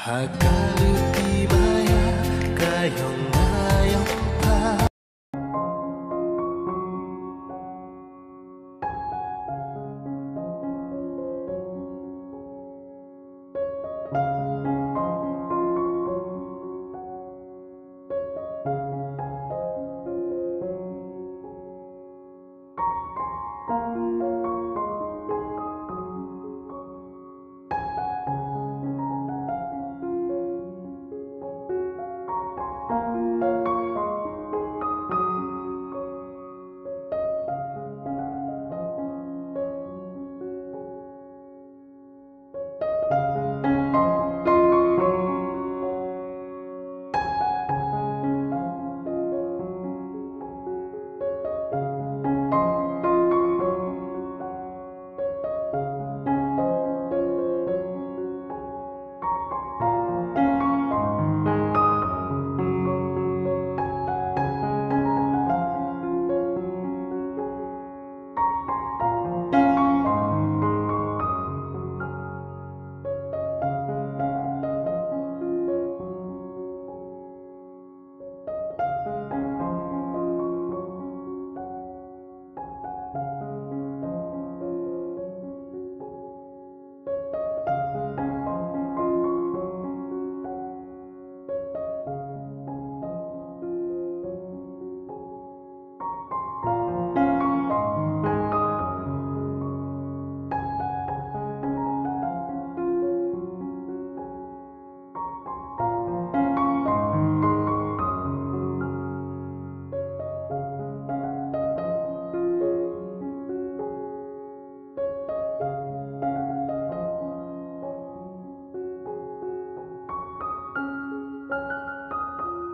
Hakalukibaya kayong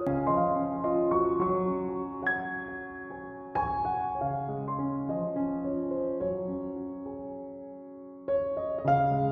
Thank you.